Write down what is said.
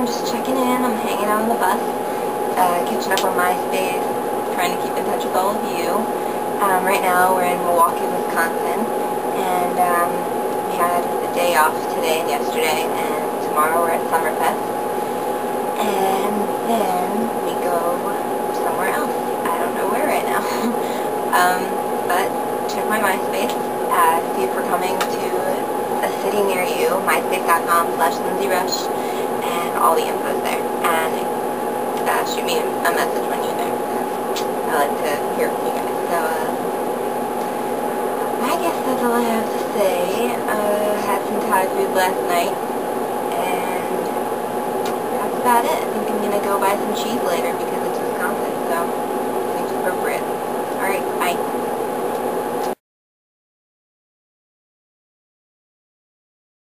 I'm just checking in. I'm hanging out on the bus, uh, catching up on MySpace, trying to keep in touch with all of you. Um, right now we're in Milwaukee, Wisconsin, and um, we had a day off today and yesterday, and tomorrow we're at Summerfest. And then we go somewhere else. I don't know where right now. um, but check my MySpace, uh, see if we're coming to a city near you, myspace.com slash Lindsay Rush, and all the info's there. And uh, shoot me a message when you're there. I like to hear from you guys. So, uh, I guess that's all I have to say. Uh, had some Thai food last night, and that's about it. I think I'm gonna go buy some cheese later because